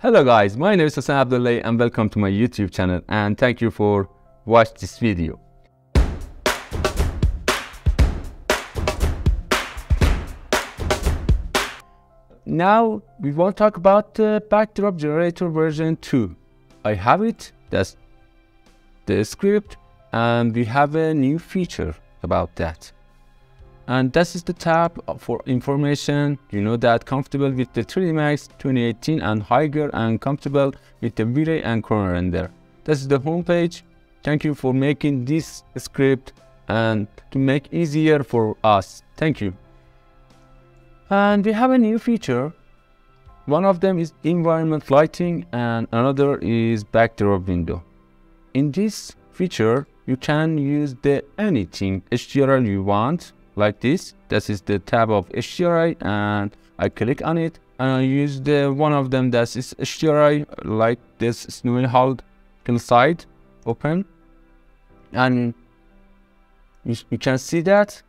Hello guys, my name is Hossein Abdollahi and welcome to my YouTube channel and thank you for watch this video. Now we want to talk about the backdrop generator version 2. I have it, that's the script and we have a new feature about that and this is the tab for information. You know that comfortable with the 3D Max 2018 and higher and comfortable with the V-Ray and Corona render. This is the home page thank you for making this script and to make easier for us. Thank you. And we have a new feature. One of them is environment lighting and another is backdrop window. In this feature you can use the anything HDRI you want like this. This is the tab of HDRI and I click on it and I use the one of them that is HDRI like this Snowy Hold side open and you, you can see that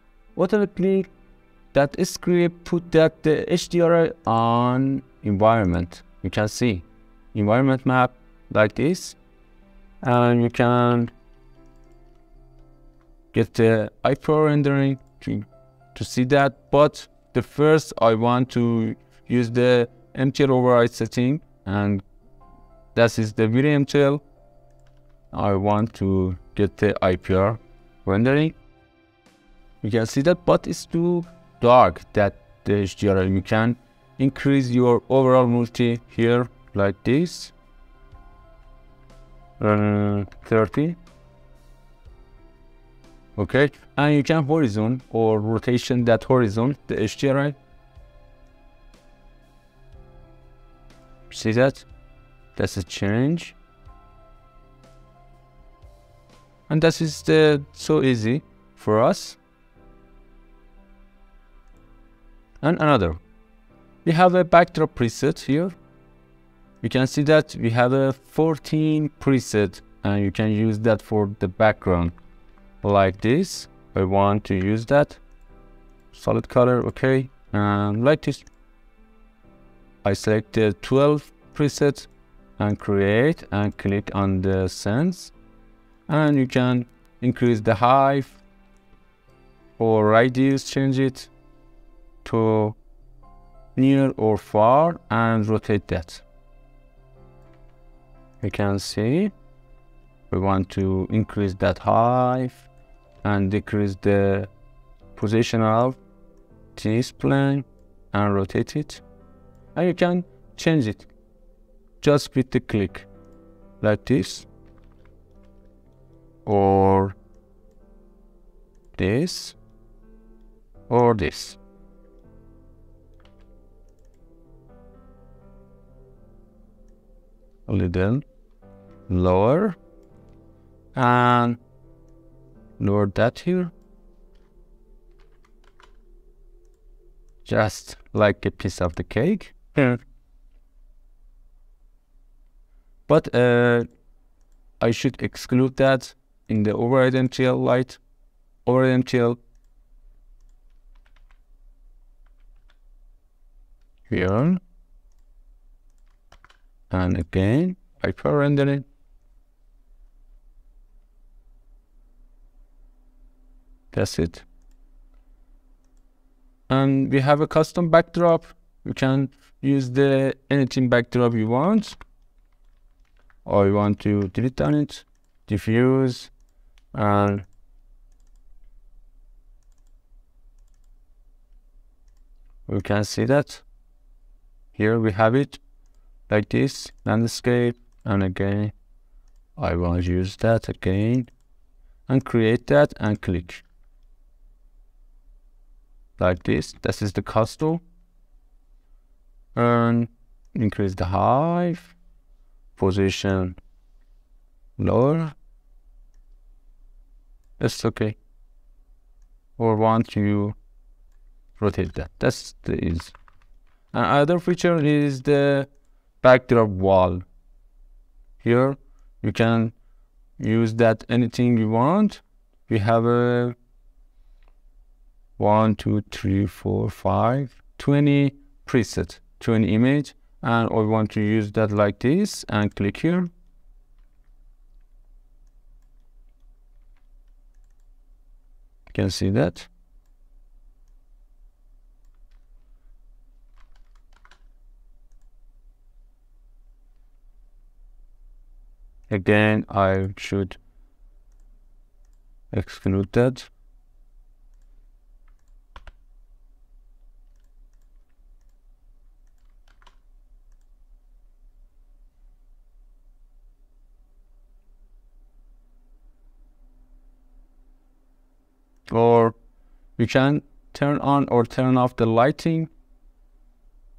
click that script put that the HDRI on environment you can see environment map like this and you can get the IPR rendering to, to see that. But the first I want to use the MTL override setting and that is the VRMTL. I want to get the IPR rendering. You can see that, but it's too dark that the HDR. You can increase your overall multi here like this. Uh, 30 okay? And you can horizon or rotation that horizon the HDRI see that? That's a change. And that is the so easy for us. And another. We have a backdrop preset here. You can see that we have a 14 preset and you can use that for the background like this. I want to use that. Solid color okay. And like this. I select the 12 presets and create and click on the sense. And you can increase the height or radius change it to near or far and rotate that. You can see we want to increase that height and decrease the position of this plane and rotate it. And you can change it. Just with the click like this or this or this. A little lower and lower that here? Just like a piece of the cake? But uh, I should exclude that in the override MTL light override MTL here. And again I render That's it. And we have a custom backdrop. You can use the anything backdrop you want. Or you want to delete on it, diffuse, and we can see that. Here we have it like this, landscape, and again, I want to use that again, and create that and click like this. This is the custom. And increase the height, position lower. It's okay. Or want you rotate that. That's the is. Another feature is the backdrop wall. Here you can use that anything you want. We have a one, two, three, four, five, 20 preset, 20 image, and I want to use that like this and click here. You can see that? Again I should exclude that or you can turn on or turn off the lighting.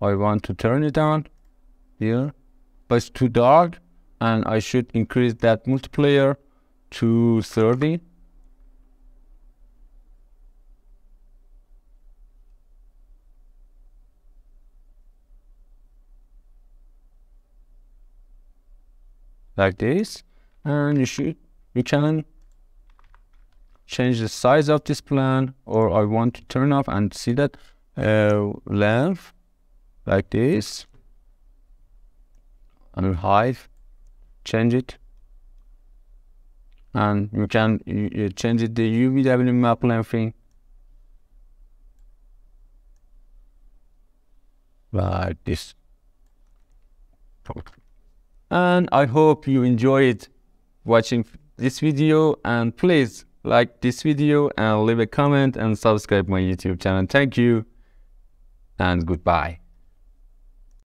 I want to turn it on here but it's too dark and I should increase that multiplier to 30 like this and you should you can change the size of this plan or I want to turn off and see that uh, length like this and height change it. And you can you change it the UVW map length like this. And I hope you enjoyed watching this video and please like this video and leave a comment and subscribe my YouTube channel. Thank you and goodbye.